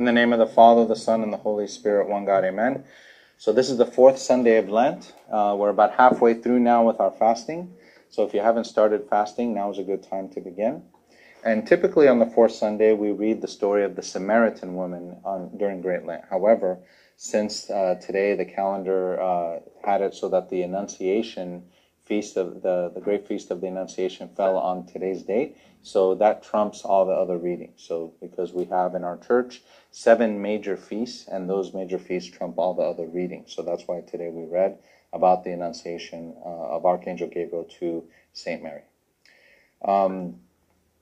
In the name of the Father, the Son, and the Holy Spirit, one God, amen. So, this is the fourth Sunday of Lent. Uh, we're about halfway through now with our fasting. So, if you haven't started fasting, now is a good time to begin. And typically on the fourth Sunday, we read the story of the Samaritan woman on, during Great Lent. However, since uh, today the calendar uh, had it so that the Annunciation feast of the, the great feast of the Annunciation fell on today's date. So that trumps all the other readings. So because we have in our church seven major feasts, and those major feasts trump all the other readings. So that's why today we read about the Annunciation uh, of Archangel Gabriel to Saint Mary. Um,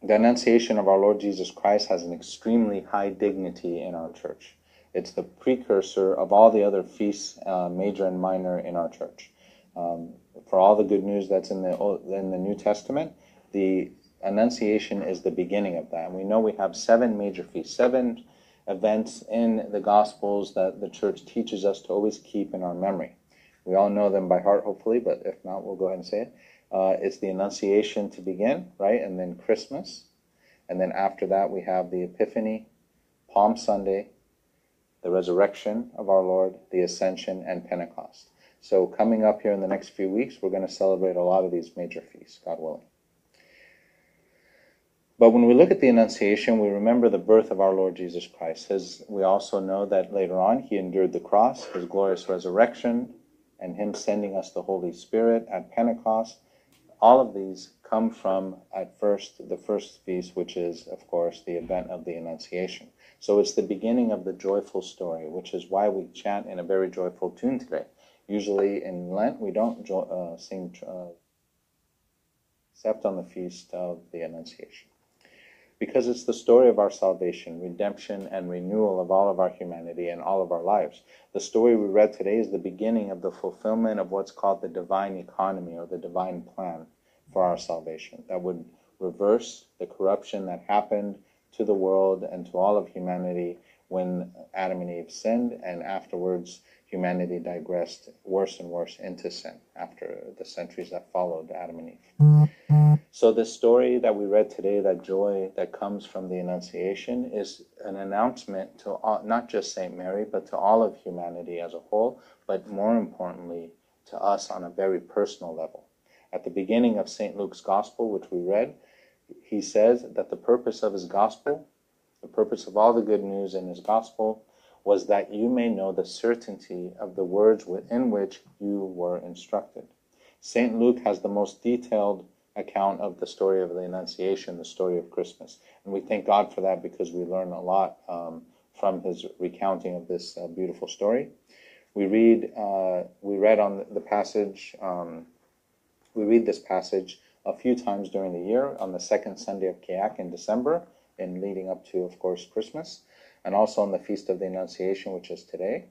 the Annunciation of our Lord Jesus Christ has an extremely high dignity in our church. It's the precursor of all the other feasts, uh, major and minor, in our church. Um, for all the good news that's in the in the New Testament, the Annunciation is the beginning of that. And we know we have seven major feasts, seven events in the Gospels that the church teaches us to always keep in our memory. We all know them by heart, hopefully, but if not, we'll go ahead and say it. Uh, it's the Annunciation to begin, right? And then Christmas. And then after that, we have the Epiphany, Palm Sunday, the resurrection of our Lord, the Ascension, and Pentecost. So, coming up here in the next few weeks, we're going to celebrate a lot of these major feasts, God willing. But when we look at the Annunciation, we remember the birth of our Lord Jesus Christ. His, we also know that later on he endured the cross, his glorious resurrection, and him sending us the Holy Spirit at Pentecost. All of these come from, at first, the first feast, which is, of course, the event of the Annunciation. So it's the beginning of the joyful story, which is why we chant in a very joyful tune today. Usually in Lent, we don't uh, sing uh, except on the feast of the Annunciation. Because it's the story of our salvation, redemption, and renewal of all of our humanity and all of our lives. The story we read today is the beginning of the fulfillment of what's called the divine economy or the divine plan for our salvation that would reverse the corruption that happened to the world and to all of humanity when Adam and Eve sinned, and afterwards humanity digressed worse and worse into sin after the centuries that followed Adam and Eve. So, this story that we read today, that joy that comes from the Annunciation, is an announcement to all, not just St. Mary, but to all of humanity as a whole, but more importantly, to us on a very personal level. At the beginning of St. Luke's Gospel, which we read, he says that the purpose of his Gospel, the purpose of all the good news in his Gospel, was that you may know the certainty of the words within which you were instructed. St. Luke has the most detailed account of the story of the Annunciation, the story of Christmas. And we thank God for that because we learn a lot um, from his recounting of this uh, beautiful story. We read, uh, we read on the passage, um, we read this passage a few times during the year on the second Sunday of Kiahk in December and leading up to, of course, Christmas and also on the Feast of the Annunciation, which is today.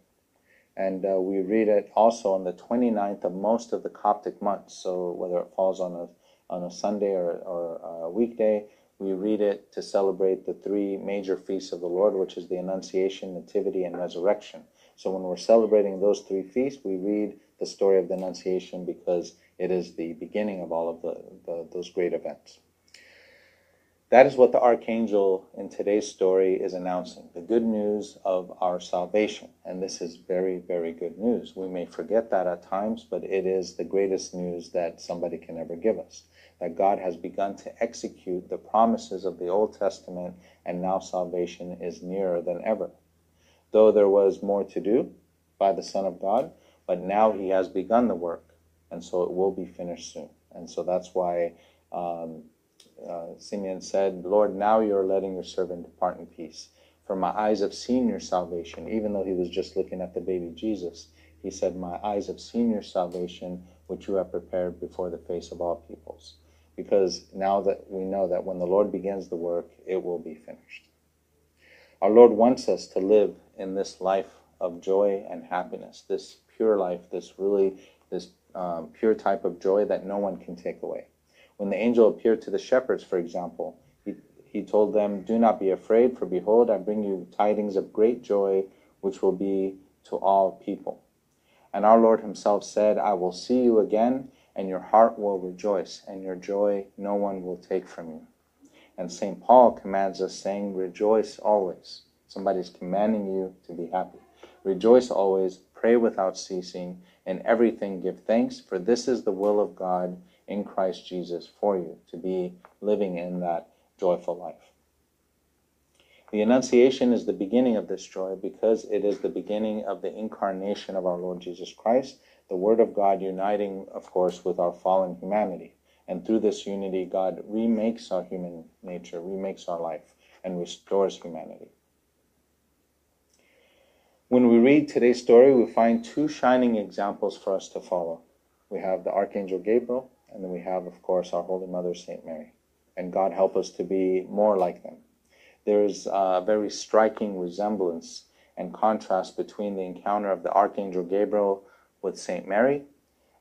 And uh, we read it also on the 29th of most of the Coptic months. So whether it falls on a, on a Sunday or, or a weekday, we read it to celebrate the three major feasts of the Lord, which is the Annunciation, Nativity, and Resurrection. So when we're celebrating those three feasts, we read the story of the Annunciation because it is the beginning of all of the, the those great events. That is what the archangel in today's story is announcing the good news of our salvation. And this is very, very good news. We may forget that at times, but it is the greatest news that somebody can ever give us. That God has begun to execute the promises of the Old Testament, and now salvation is nearer than ever. Though there was more to do by the Son of God, but now he has begun the work, and so it will be finished soon. And so that's why. Um, uh, Simeon said, Lord, now you're letting your servant depart in peace. For my eyes have seen your salvation. Even though he was just looking at the baby Jesus, he said, My eyes have seen your salvation, which you have prepared before the face of all peoples. Because now that we know that when the Lord begins the work, it will be finished. Our Lord wants us to live in this life of joy and happiness, this pure life, this really, this um, pure type of joy that no one can take away. When the angel appeared to the shepherds, for example, he, he told them, Do not be afraid, for behold, I bring you tidings of great joy, which will be to all people. And our Lord himself said, I will see you again, and your heart will rejoice, and your joy no one will take from you. And St. Paul commands us, saying, Rejoice always. Somebody's commanding you to be happy. Rejoice always, pray without ceasing, in everything give thanks, for this is the will of God in Christ Jesus for you, to be living in that joyful life. The Annunciation is the beginning of this joy because it is the beginning of the incarnation of our Lord Jesus Christ, the Word of God uniting, of course, with our fallen humanity. And through this unity, God remakes our human nature, remakes our life, and restores humanity. When we read today's story, we find two shining examples for us to follow. We have the Archangel Gabriel, and then we have, of course, our Holy Mother, St. Mary. And God help us to be more like them. There is a very striking resemblance and contrast between the encounter of the Archangel Gabriel with St. Mary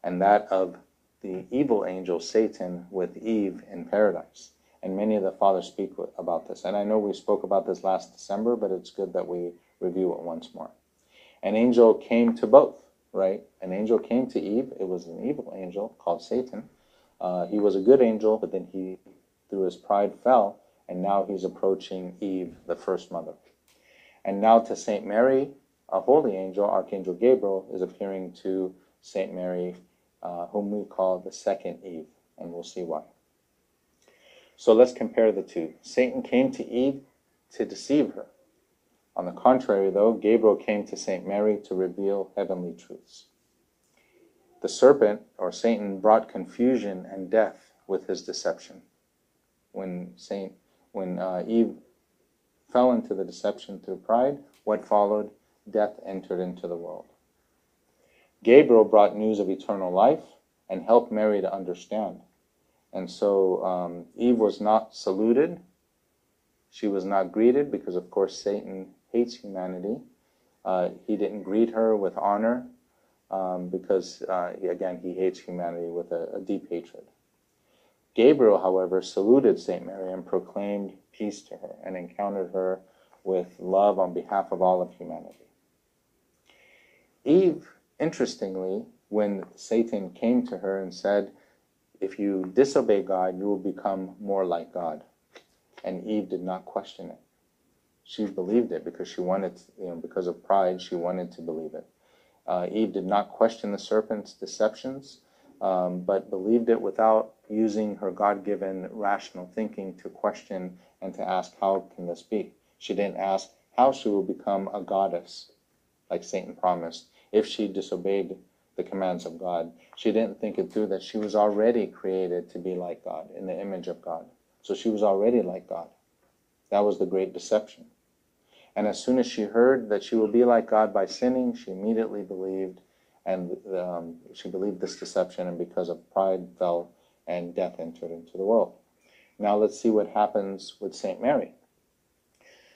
and that of the evil angel Satan with Eve in paradise. And many of the fathers speak about this. And I know we spoke about this last December, but it's good that we review it once more. An angel came to both, right? An angel came to Eve. It was an evil angel called Satan. Uh, he was a good angel, but then he, through his pride, fell, and now he's approaching Eve, the first mother. And now to Saint Mary, a holy angel, Archangel Gabriel, is appearing to Saint Mary, uh, whom we call the second Eve, and we'll see why. So let's compare the two. Satan came to Eve to deceive her. On the contrary, though, Gabriel came to St. Mary to reveal heavenly truths. The serpent, or Satan, brought confusion and death with his deception. When Saint, when uh, Eve fell into the deception through pride, what followed? Death entered into the world. Gabriel brought news of eternal life and helped Mary to understand. And so um, Eve was not saluted. She was not greeted because, of course, Satan hates humanity. Uh, he didn't greet her with honor um, because, uh, he, again, he hates humanity with a, a deep hatred. Gabriel, however, saluted St. Mary and proclaimed peace to her and encountered her with love on behalf of all of humanity. Eve, interestingly, when Satan came to her and said, If you disobey God, you will become more like God. And Eve did not question it she believed it because she wanted, to, you know, because of pride, she wanted to believe it. Uh, Eve did not question the serpent's deceptions, um, but believed it without using her God-given rational thinking to question and to ask, how can this be? She didn't ask how she will become a goddess, like Satan promised, if she disobeyed the commands of God. She didn't think it through that she was already created to be like God, in the image of God. So she was already like God. That was the great deception. And as soon as she heard that she will be like God by sinning, she immediately believed, and um, she believed this deception, and because of pride, fell, and death entered into the world. Now let's see what happens with St. Mary.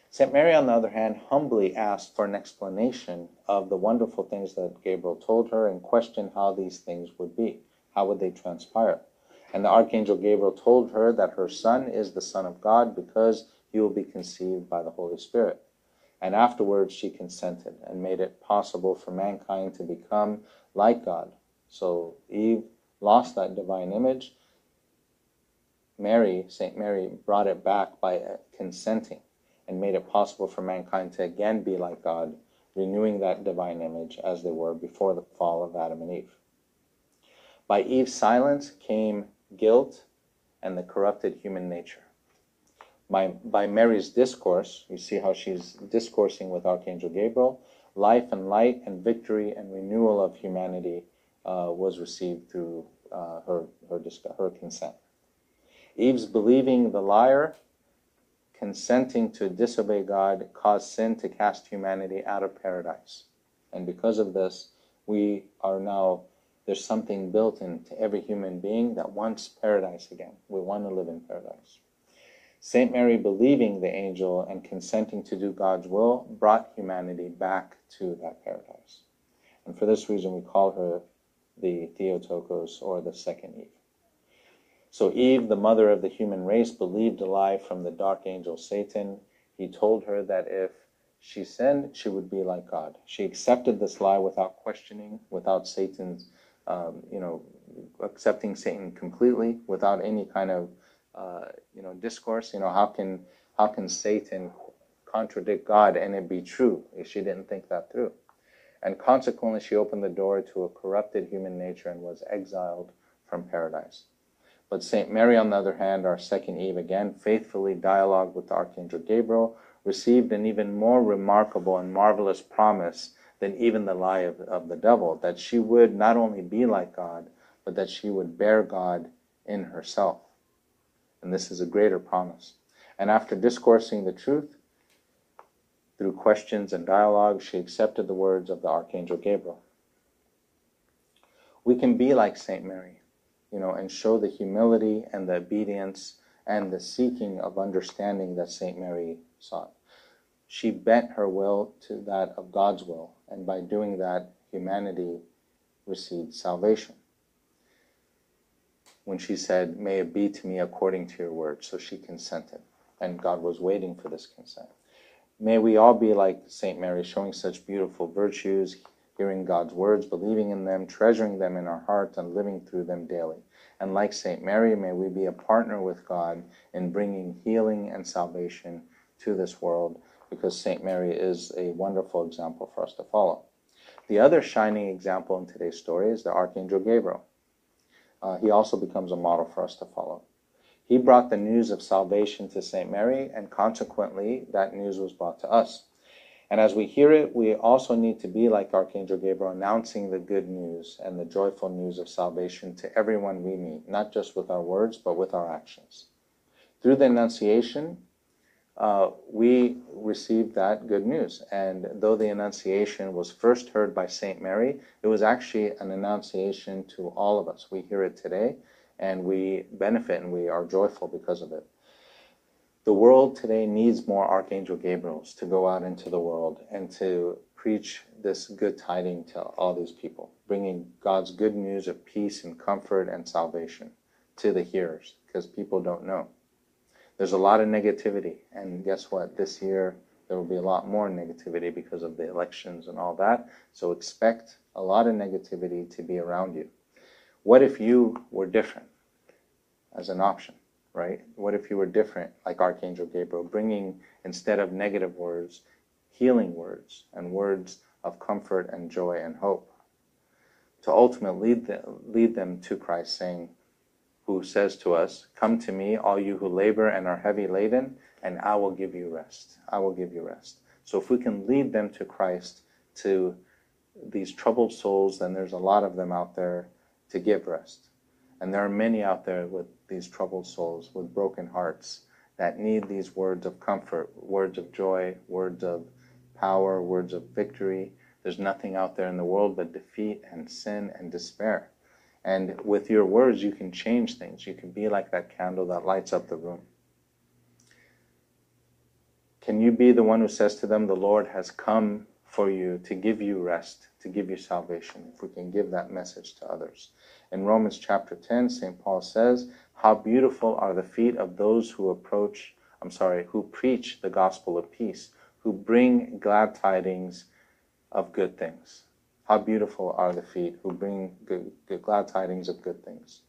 St. Mary, on the other hand, humbly asked for an explanation of the wonderful things that Gabriel told her and questioned how these things would be. How would they transpire? And the Archangel Gabriel told her that her son is the Son of God because he will be conceived by the Holy Spirit. And afterwards she consented and made it possible for mankind to become like God. So Eve lost that divine image. Mary, St. Mary, brought it back by consenting and made it possible for mankind to again be like God, renewing that divine image as they were before the fall of Adam and Eve. By Eve's silence came guilt and the corrupted human nature by, by Mary's discourse, you see how she's discoursing with Archangel Gabriel, life and light and victory and renewal of humanity uh, was received through uh, her, her, her consent. Eve's believing the liar, consenting to disobey God, caused sin to cast humanity out of paradise. And because of this, we are now, there's something built into every human being that wants paradise again. We want to live in paradise. Saint Mary, believing the angel and consenting to do God's will, brought humanity back to that paradise. And for this reason, we call her the Theotokos, or the second Eve. So Eve, the mother of the human race, believed a lie from the dark angel Satan. He told her that if she sinned, she would be like God. She accepted this lie without questioning, without Satan's, um, you know, accepting Satan completely, without any kind of uh, you know discourse. You know how can how can Satan contradict God and it be true. If she didn't think that through. And consequently, she opened the door to a corrupted human nature and was exiled from paradise. But St. Mary, on the other hand, our second Eve, again, faithfully dialogued with the Archangel Gabriel, received an even more remarkable and marvelous promise than even the lie of, of the devil that she would not only be like God, but that she would bear God in herself. And this is a greater promise. And after discoursing the truth, through questions and dialogue, she accepted the words of the Archangel Gabriel. We can be like St. Mary, you know, and show the humility and the obedience and the seeking of understanding that St. Mary sought. She bent her will to that of God's will, and by doing that, humanity received salvation. When she said, May it be to me according to your word, so she consented, and God was waiting for this consent. May we all be like St. Mary, showing such beautiful virtues, hearing God's words, believing in them, treasuring them in our hearts, and living through them daily. And like St. Mary, may we be a partner with God in bringing healing and salvation to this world, because St. Mary is a wonderful example for us to follow. The other shining example in today's story is the Archangel Gabriel. Uh, he also becomes a model for us to follow. He brought the news of salvation to St. Mary, and consequently, that news was brought to us. And as we hear it, we also need to be like Archangel Gabriel, announcing the good news and the joyful news of salvation to everyone we meet, not just with our words, but with our actions. Through the Annunciation, uh, we received that good news. And though the Annunciation was first heard by St. Mary, it was actually an Annunciation to all of us. We hear it today, and we benefit and we are joyful because of it. The world today needs more Archangel Gabriels to go out into the world and to preach this good tiding to all these people, bringing God's good news of peace and comfort and salvation to the hearers, because people don't know. There's a lot of negativity, and guess what? This year there will be a lot more negativity because of the elections and all that. So expect a lot of negativity to be around you. What if you were different? as an option, right? What if you were different, like Archangel Gabriel, bringing instead of negative words, healing words and words of comfort and joy and hope to ultimately lead them, lead them to Christ, saying, who says to us, Come to me, all you who labor and are heavy laden, and I will give you rest. I will give you rest. So if we can lead them to Christ, to these troubled souls, then there's a lot of them out there to give rest. And there are many out there with these troubled souls, with broken hearts, that need these words of comfort, words of joy, words of power, words of victory. There's nothing out there in the world but defeat and sin and despair. And with your words, you can change things. You can be like that candle that lights up the room. Can you be the one who says to them, The Lord has come for you to give you rest, to give you salvation, if we can give that message to others? In Romans chapter 10, St. Paul says, How beautiful are the feet of those who approach, I'm sorry, who preach the gospel of peace, who bring glad tidings of good things. How beautiful are the feet who bring good, good, glad tidings of good things.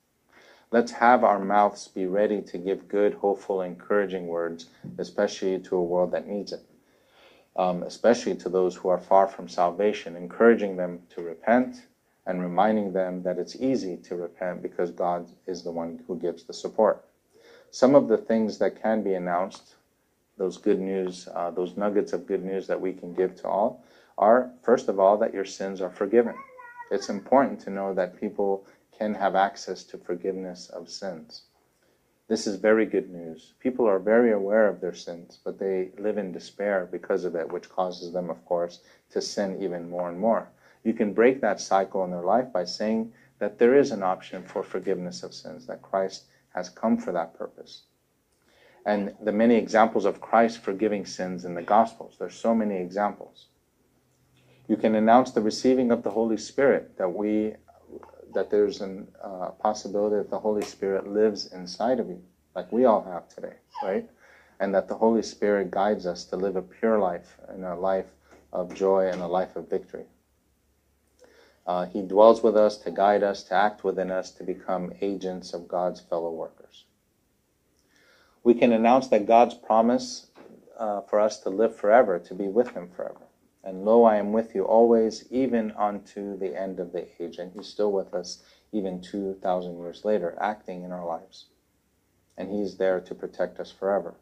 Let's have our mouths be ready to give good, hopeful, encouraging words, especially to a world that needs it, um, especially to those who are far from salvation, encouraging them to repent and reminding them that it's easy to repent because God is the one who gives the support. Some of the things that can be announced, those good news, uh, those nuggets of good news that we can give to all, are first of all that your sins are forgiven. It's important to know that people can have access to forgiveness of sins. This is very good news. People are very aware of their sins, but they live in despair because of it, which causes them, of course, to sin even more and more. You can break that cycle in their life by saying that there is an option for forgiveness of sins, that Christ has come for that purpose. And the many examples of Christ forgiving sins in the Gospels, there's so many examples. You can announce the receiving of the Holy Spirit, that we that there's a uh, possibility that the Holy Spirit lives inside of you, like we all have today, right? And that the Holy Spirit guides us to live a pure life and a life of joy and a life of victory. Uh, he dwells with us to guide us, to act within us, to become agents of God's fellow workers. We can announce that God's promise uh, for us to live forever, to be with Him forever. And lo, I am with you always, even unto the end of the age. And He's still with us even 2,000 years later, acting in our lives. And He's there to protect us forever.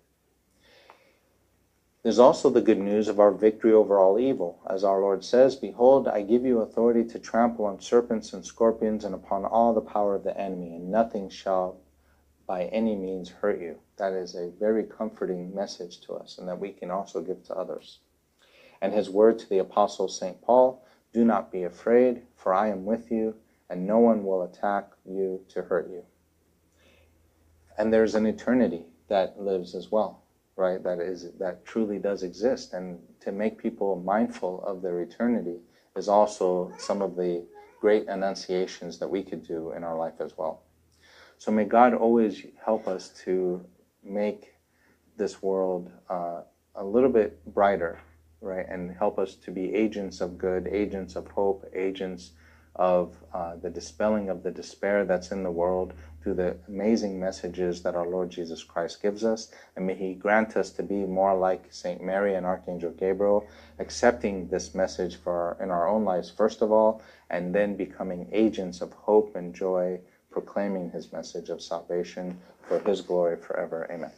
There's also the good news of our victory over all evil. As our Lord says, Behold, I give you authority to trample on serpents and scorpions and upon all the power of the enemy, and nothing shall by any means hurt you. That is a very comforting message to us, and that we can also give to others. And his word to the apostle St. Paul Do not be afraid, for I am with you, and no one will attack you to hurt you. And there's an eternity that lives as well right? That is that truly does exist, and to make people mindful of their eternity is also some of the great annunciations that we could do in our life as well. So may God always help us to make this world uh, a little bit brighter, right? And help us to be agents of good, agents of hope, agents of uh, the dispelling of the despair that's in the world through the amazing messages that our Lord Jesus Christ gives us. And may He grant us to be more like St. Mary and Archangel Gabriel, accepting this message for our, in our own lives, first of all, and then becoming agents of hope and joy, proclaiming His message of salvation for His glory forever. Amen.